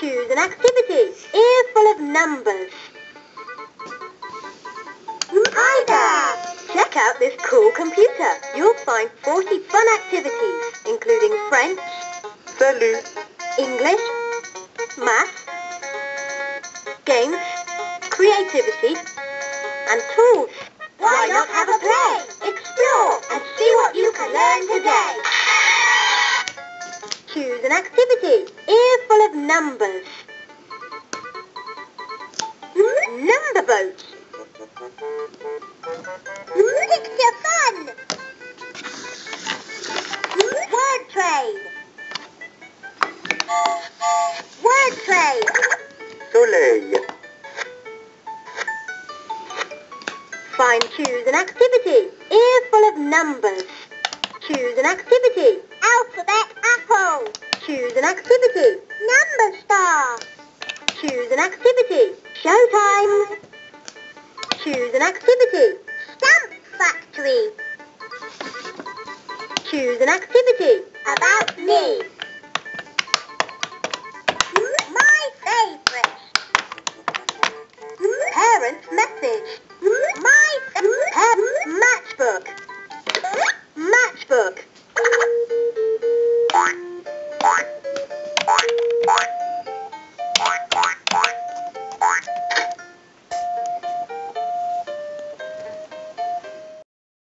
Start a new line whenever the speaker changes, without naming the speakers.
Choose an activity. Earful of numbers. Hi there! Check out this cool computer. You'll find 40 fun activities, including French,
Salut.
English, maths, games, creativity, and tools. Why not have a play? Explore and see what you can learn today. Choose an activity. Earful of numbers. Number boat. Picture fun. Word trade. Word trade.
Soleil.
Find choose an activity. Earful of numbers. Choose an activity. Alphabet. Choose an activity. Number star. Choose an activity. Showtime. Choose an activity. Stamp factory. Choose an activity. About me. My favorite. Parent message.